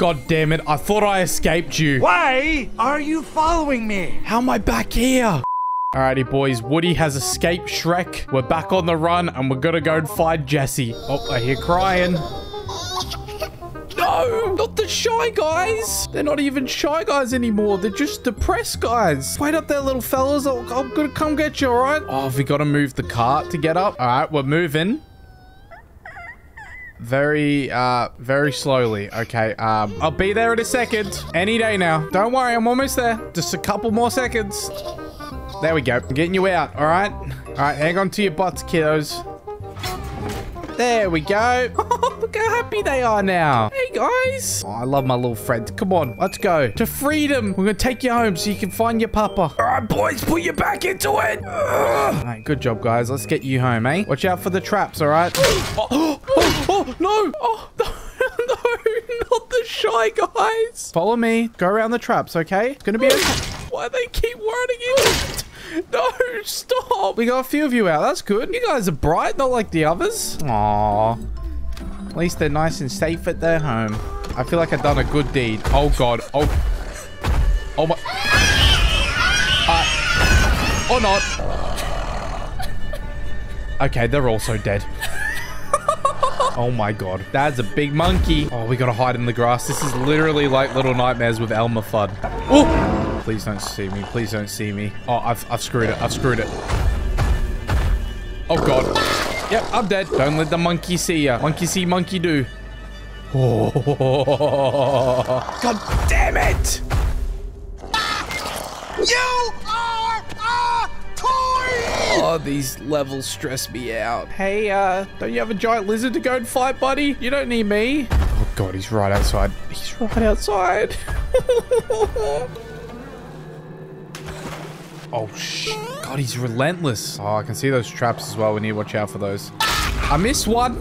God damn it. I thought I escaped you. Why are you following me? How am I back here? Alrighty, boys. Woody has escaped Shrek. We're back on the run, and we're gonna go and find Jesse. Oh, I hear crying. No, not the shy guys. They're not even shy guys anymore. They're just depressed guys. Wait up there, little fellas. I'll, I'm gonna come get you, all right? Oh, have we got to move the cart to get up? All right, we're moving. Very, uh, very slowly. Okay, um, I'll be there in a second. Any day now. Don't worry, I'm almost there. Just a couple more seconds. There we go. I'm getting you out, all right? All right, hang on to your butts, kiddos. There we go. Look how happy they are now. Hey, guys. Oh, I love my little friend. Come on, let's go. To freedom. We're going to take you home so you can find your papa. All right, boys, put your back into it. Ugh. All right, good job, guys. Let's get you home, eh? Watch out for the traps, all right? oh, oh, no. Oh, no. no, not the shy guys. Follow me. Go around the traps, okay? It's going to be okay. Why they keep running in? No, stop. We got a few of you out. That's good. You guys are bright, not like the others. Aww. At least they're nice and safe at their home. I feel like I've done a good deed. Oh, God. Oh. Oh, my. Uh, or not. Okay, they're also dead. Oh my god. That's a big monkey. Oh, we gotta hide in the grass. This is literally like Little Nightmares with Elmer Fudd. Oh! Please don't see me. Please don't see me. Oh, I've, I've screwed it. I've screwed it. Oh god. Yep, I'm dead. Don't let the monkey see ya. Monkey see, monkey do. Oh, god damn it! You are! Oh, these levels stress me out. Hey, uh, don't you have a giant lizard to go and fight, buddy? You don't need me. Oh, God, he's right outside. He's right outside. oh, shit. God, he's relentless. Oh, I can see those traps as well. We need to watch out for those. I missed one.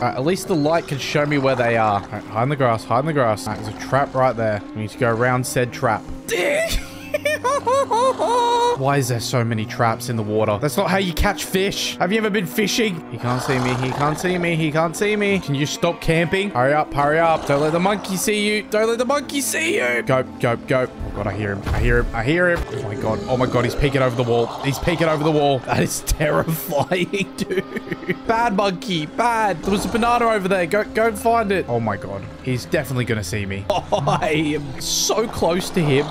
Right, at least the light can show me where they are. Right, hide in the grass, hide in the grass. Right, there's a trap right there. We need to go around said trap. Why is there so many traps in the water? That's not how you catch fish. Have you ever been fishing? He can't see me. He can't see me. He can't see me. Can you stop camping? Hurry up. Hurry up. Don't let the monkey see you. Don't let the monkey see you. Go, go, go. Oh, God, I hear him. I hear him. I hear him. Oh, my God. Oh, my God. He's peeking over the wall. He's peeking over the wall. That is terrifying, dude. Bad monkey. Bad. There was a banana over there. Go, go and find it. Oh, my God. He's definitely going to see me. Oh, I am so close to him.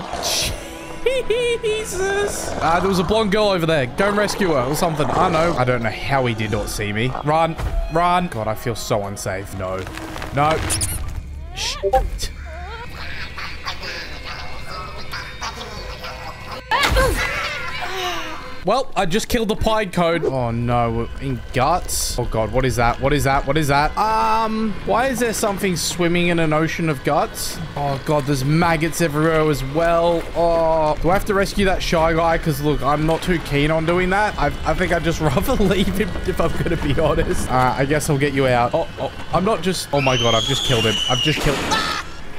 Jesus. Uh, there was a blonde girl over there. Go and rescue her or something. I know. I don't know how he did not see me. Run. Run. God, I feel so unsafe. No. No. Shit. Well, I just killed the pine cone. Oh no, in guts. Oh god, what is that? What is that? What is that? Um, why is there something swimming in an ocean of guts? Oh god, there's maggots everywhere as well. Oh, do I have to rescue that shy guy? Because look, I'm not too keen on doing that. I, I think I'd just rather leave him if I'm going to be honest. All right, I guess I'll get you out. Oh, oh, I'm not just... Oh my god, I've just killed him. I've just killed...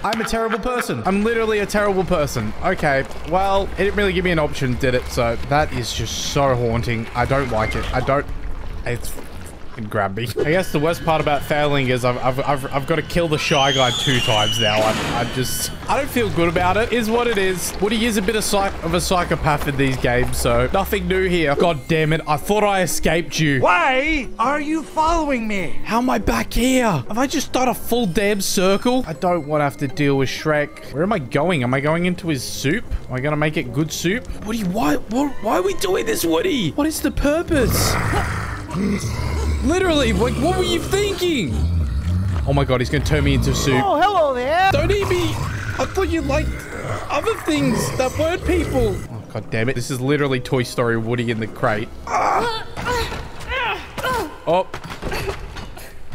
I'm a terrible person. I'm literally a terrible person. Okay, well, it didn't really give me an option, did it? So that is just so haunting. I don't like it. I don't... It's fucking grab me. I guess the worst part about failing is I've, I've, I've, I've got to kill the shy guy two times now. I, I just... I don't feel good about it. Is what it is. Woody is a bit of, psych of a psychopath in these games, so nothing new here. God damn it. I thought I escaped you. Why are you following me? How am I back here? Have I just done a full damn circle? I don't want to have to deal with Shrek. Where am I going? Am I going into his soup? Am I going to make it good soup? Woody, why, why, why are we doing this, Woody? What is the purpose? Literally, like, what were you thinking? Oh my god, he's going to turn me into soup. Oh, hello there. Don't eat me. I thought you liked other things that weren't people. Oh, god damn it. This is literally Toy Story Woody in the crate. Oh.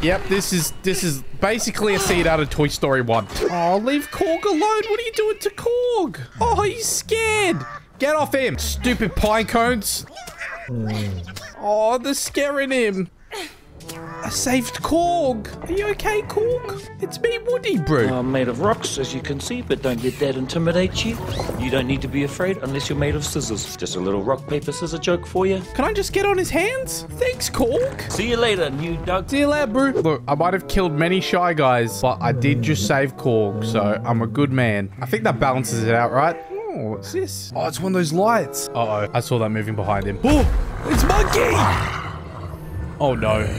Yep, this is this is basically a scene out of Toy Story 1. Oh, leave Korg alone. What are you doing to Korg? Oh, he's scared. Get off him, stupid pine cones. Hmm. Oh, they're scaring him. I saved Korg. Are you okay, Korg? It's me, Woody, bro. I'm made of rocks, as you can see, but don't let that intimidate you. You don't need to be afraid unless you're made of scissors. Just a little rock, paper, scissors joke for you. Can I just get on his hands? Thanks, Korg. See you later, new Doug. See you later, bro. Look, I might have killed many shy guys, but I did just save Korg, so I'm a good man. I think that balances it out, right? Oh, what's this? Oh, it's one of those lights. Uh-oh. I saw that moving behind him. Oh, it's Monkey! Oh, no.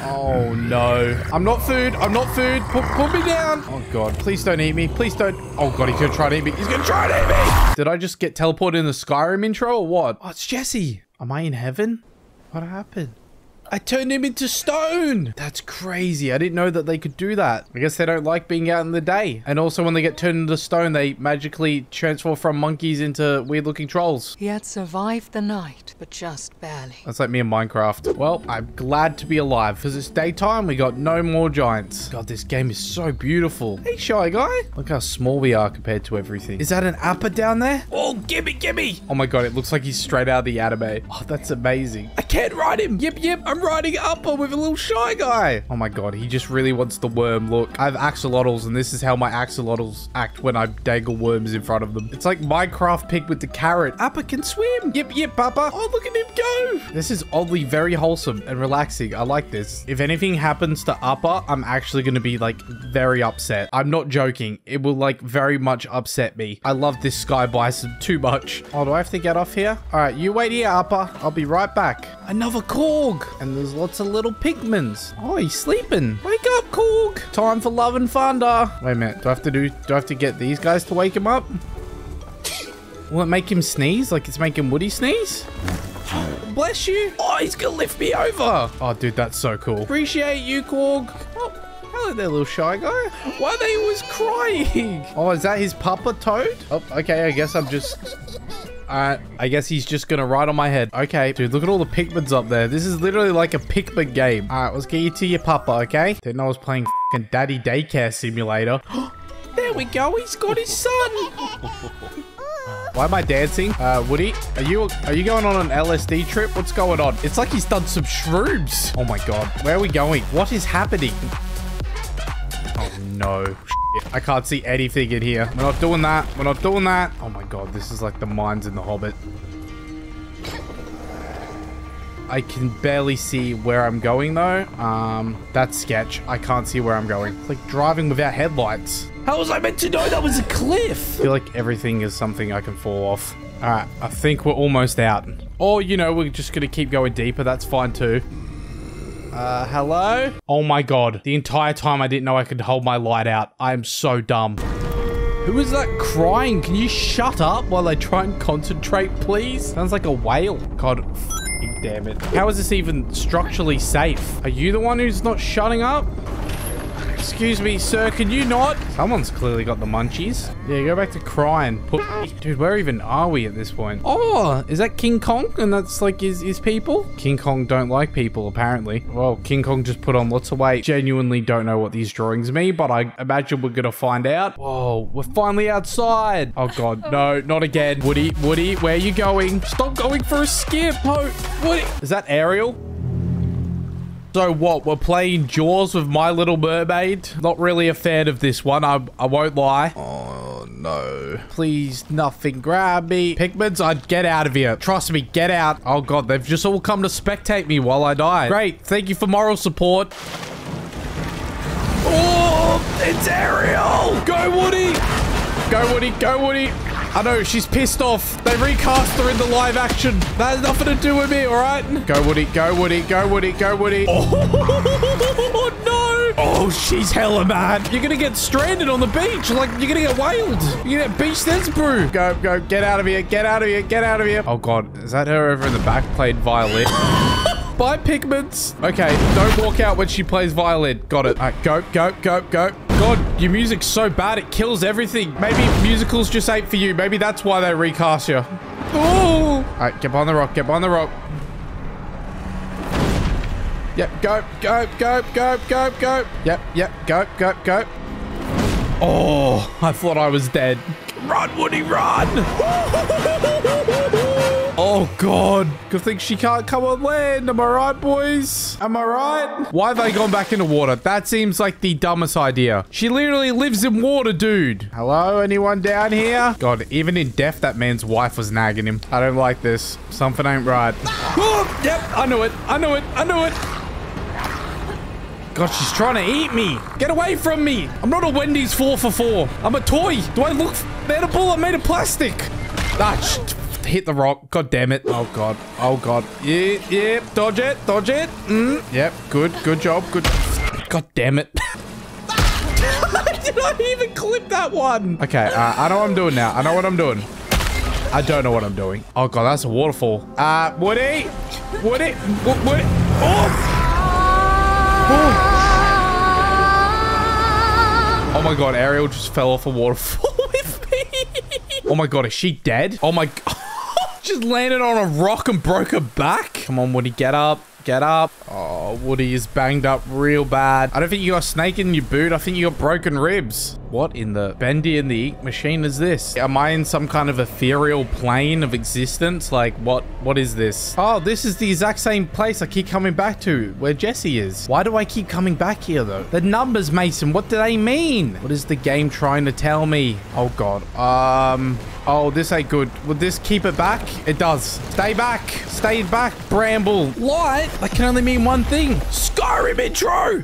Oh, no. I'm not food. I'm not food. Put, put me down. Oh, God. Please don't eat me. Please don't. Oh, God. He's going to try to eat me. He's going to try to eat me. Did I just get teleported in the Skyrim intro or what? Oh, it's Jesse. Am I in heaven? What happened? I turned him into stone. That's crazy. I didn't know that they could do that. I guess they don't like being out in the day. And also when they get turned into stone, they magically transform from monkeys into weird looking trolls. He had survived the night, but just barely. That's like me in Minecraft. Well, I'm glad to be alive because it's daytime. We got no more giants. God, this game is so beautiful. Hey, Shy Guy. Look how small we are compared to everything. Is that an appa down there? Oh, gimme, gimme. Oh my God, it looks like he's straight out of the anime. Oh, that's amazing. I can't ride him. Yip, yip. I'm riding Appa with a little Shy Guy. Oh my God, he just really wants the worm. Look, I have axolotls and this is how my axolotls act when I dangle worms in front of them. It's like Minecraft pig with the carrot. Appa can swim. Yip, yip, Papa. Oh, look at him go. This is oddly very wholesome and relaxing. I like this. If anything happens to Appa, I'm actually going to be like very upset. I'm not joking. It will like very much upset me. I love this sky bison too much. Oh, do I have to get off here? All right, you wait here, Appa. I'll be right back. Another Korg. And there's lots of little Pikmins. Oh, he's sleeping. Wake up, Korg. Time for love and thunder. Wait a minute. Do I have to do, do I have to get these guys to wake him up? Will it make him sneeze like it's making Woody sneeze? Bless you. Oh, he's gonna lift me over. Oh, dude, that's so cool. Appreciate you, Korg. Oh, hello there, little shy guy. Why are they always crying? Oh, is that his papa toad? Oh, okay. I guess I'm just... Alright, I guess he's just gonna ride on my head. Okay, dude, look at all the Pikmins up there. This is literally like a Pikmin game. Alright, let's get you to your papa, okay? Didn't know I was playing f***ing Daddy Daycare Simulator. there we go, he's got his son! Why am I dancing? Uh, Woody, are you are you going on an LSD trip? What's going on? It's like he's done some shrooms. Oh my god. Where are we going? What is happening? No. Shit. I can't see anything in here. We're not doing that. We're not doing that. Oh my god, this is like the mines in the Hobbit. I can barely see where I'm going though. Um, that's sketch. I can't see where I'm going. It's like driving without headlights. How was I meant to know that was a cliff? I feel like everything is something I can fall off. All right, I think we're almost out. Or, you know, we're just gonna keep going deeper. That's fine too. Uh, hello? Oh my god. The entire time I didn't know I could hold my light out. I am so dumb. Who is that crying? Can you shut up while I try and concentrate, please? Sounds like a whale. God, damn it. How is this even structurally safe? Are you the one who's not shutting up? Excuse me, sir, can you not? Someone's clearly got the munchies. Yeah, go back to crying. Put Dude, where even are we at this point? Oh, is that King Kong? And that's like his, his people? King Kong don't like people, apparently. Well, King Kong just put on lots of weight. Genuinely don't know what these drawings mean, but I imagine we're gonna find out. Whoa, we're finally outside. Oh god, no, not again. Woody, Woody, where are you going? Stop going for a skip. No, Woody. Is that Ariel? So what, we're playing Jaws with My Little Mermaid? Not really a fan of this one, I, I won't lie. Oh, no. Please, nothing grab me. Pikmins, I'd get out of here. Trust me, get out. Oh god, they've just all come to spectate me while I die. Great, thank you for moral support. Oh, it's Ariel! Go, Woody! Go, Woody, go, Woody! I know, she's pissed off. They recast her in the live action. That has nothing to do with me, all right? Go, Woody, go, Woody, go, Woody, go, Woody. Oh, no. Oh, she's hella mad. You're going to get stranded on the beach. Like, you're going to get whaled. You're going to get beach sense brew. Go, go, get out of here, get out of here, get out of here. Oh, God. Is that her over in the back playing violin? Bye, Pikmins. Okay, don't walk out when she plays violin. Got it. All right, go, go, go, go. God, your music's so bad, it kills everything. Maybe musicals just ain't for you. Maybe that's why they recast you. Ooh. All right, get behind the rock, get behind the rock. Yep, go, go, go, go, go, go. Yep, yep, go, go, go. Oh, I thought I was dead. Run, Woody, run! God. Good thing she can't come on land. Am I right, boys? Am I right? Why have they gone back into water? That seems like the dumbest idea. She literally lives in water, dude. Hello? Anyone down here? God, even in death, that man's wife was nagging him. I don't like this. Something ain't right. Oh, yep. I knew it. I knew it. I knew it. God, she's trying to eat me. Get away from me. I'm not a Wendy's 4 for 4. I'm a toy. Do I look edible? I'm made of plastic. Ah, sh- hit the rock. God damn it. Oh, God. Oh, God. Yeah, yeah. Dodge it. Dodge it. Mm. Yep. Good. Good job. Good. God damn it. Did I even clip that one? Okay. Uh, I know what I'm doing now. I know what I'm doing. I don't know what I'm doing. Oh, God. That's a waterfall. Uh, Woody? Woody? Wo- Woody? Oh! Oh my god, Ariel just fell off a waterfall with me. Oh my god, is she dead? Oh my god. Just landed on a rock and broke her back. Come on, Woody, get up. Get up. Oh, Woody is banged up real bad. I don't think you got a snake in your boot. I think you got broken ribs. What in the Bendy and the Ink machine is this? Am I in some kind of ethereal plane of existence? Like, what? what is this? Oh, this is the exact same place I keep coming back to, where Jesse is. Why do I keep coming back here, though? The numbers, Mason, what do they mean? What is the game trying to tell me? Oh, God. Um... Oh, this ain't good. Would this keep it back? It does. Stay back. Stay back, Bramble. Light? That can only mean one thing. Skyrim intro!